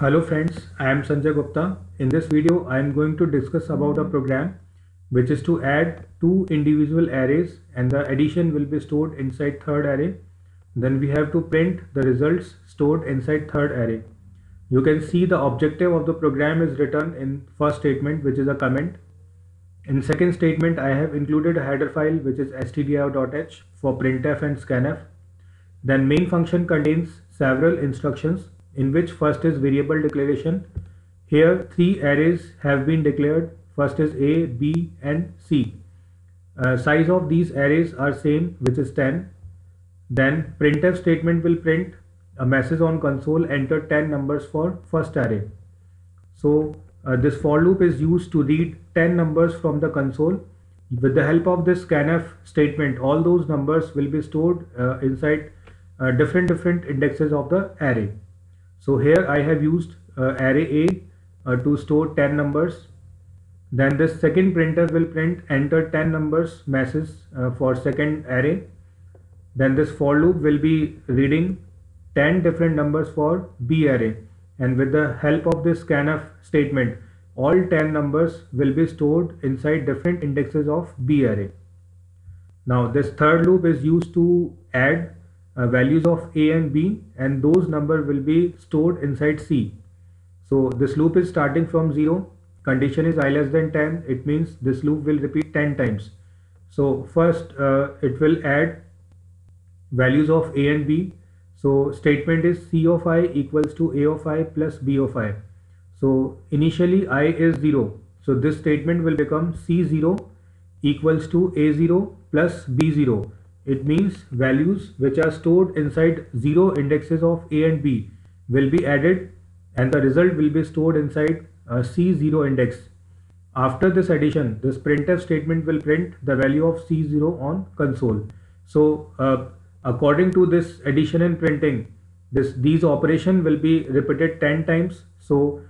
Hello friends, I am Sanjay Gupta. In this video, I am going to discuss about a program which is to add two individual arrays and the addition will be stored inside third array. Then we have to print the results stored inside third array. You can see the objective of the program is written in first statement which is a comment. In second statement, I have included a header file which is stdio.h for printf and scanf. Then main function contains several instructions in which first is variable declaration. Here three arrays have been declared. First is A, B and C. Uh, size of these arrays are same which is 10. Then printf statement will print a message on console enter 10 numbers for first array. So uh, this for loop is used to read 10 numbers from the console. With the help of this scanf statement all those numbers will be stored uh, inside uh, different different indexes of the array. So here I have used uh, array A uh, to store 10 numbers. Then this second printf will print enter 10 numbers message uh, for second array. Then this for loop will be reading 10 different numbers for B array and with the help of this scanf statement all 10 numbers will be stored inside different indexes of B array. Now this third loop is used to add uh, values of a and b and those number will be stored inside c. So this loop is starting from 0 condition is i less than 10 it means this loop will repeat 10 times. So first uh, it will add values of a and b. So statement is c of i equals to a of i plus b of i. So initially i is 0 so this statement will become c0 equals to a0 plus b0 it means values which are stored inside zero indexes of A and B will be added and the result will be stored inside a C0 index. After this addition, this printf statement will print the value of C0 on console. So uh, according to this addition and printing, this these operation will be repeated 10 times. So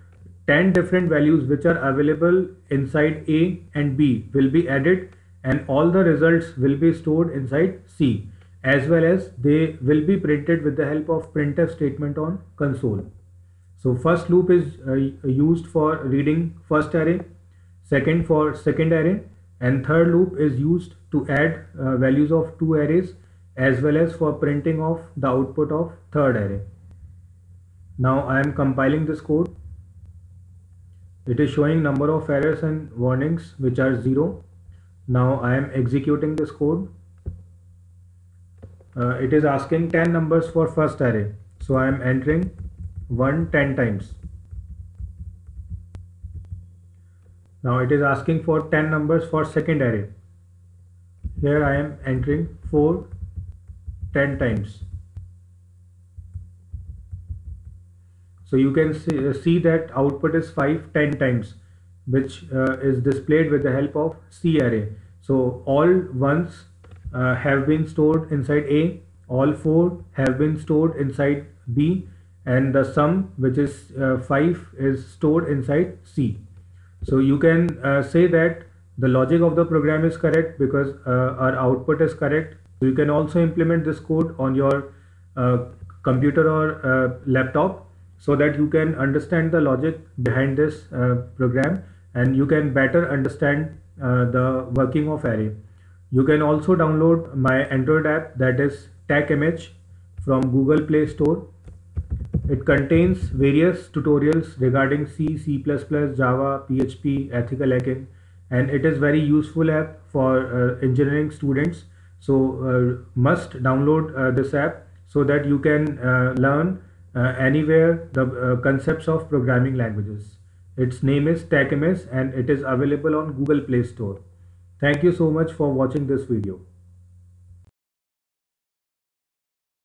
10 different values which are available inside A and B will be added and all the results will be stored inside C as well as they will be printed with the help of printf statement on console. So first loop is uh, used for reading first array, second for second array and third loop is used to add uh, values of two arrays as well as for printing of the output of third array. Now I am compiling this code. It is showing number of errors and warnings which are 0 now I am executing this code. Uh, it is asking 10 numbers for first array. So I am entering 1 10 times. Now it is asking for 10 numbers for second array. Here I am entering 4 10 times. So you can see, uh, see that output is 5 10 times which uh, is displayed with the help of C array. So all ones uh, have been stored inside A, all four have been stored inside B and the sum which is uh, 5 is stored inside C. So you can uh, say that the logic of the program is correct because uh, our output is correct. So you can also implement this code on your uh, computer or laptop so that you can understand the logic behind this program and you can better understand uh, the working of array. You can also download my Android app that is TechImage from Google Play Store. It contains various tutorials regarding C, C++, Java, PHP, ethical hacking and it is very useful app for uh, engineering students. So uh, must download uh, this app so that you can uh, learn uh, anywhere the concepts of programming languages. Its name is TechImage and it is available on Google Play Store. Thank you so much for watching this video.